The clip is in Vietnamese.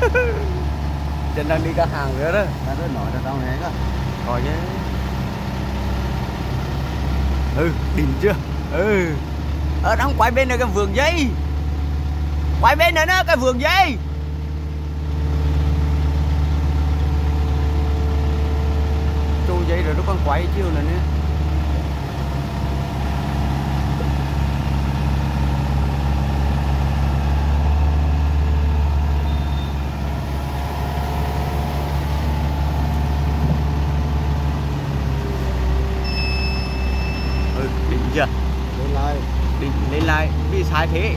Chân đang đi cả hàng nữa đó. Ta rất nói là tao nghe cơ Coi nhé Ừ, đỉnh chưa? Ừ. Ở đang quay bên này cái vườn dây. Quay bên này nó cái vườn dây. Chu dây rồi nó còn quay chiều này nữa Ừ, đỉnh chưa? Lên lại Đỉnh lên lại Vì sai thế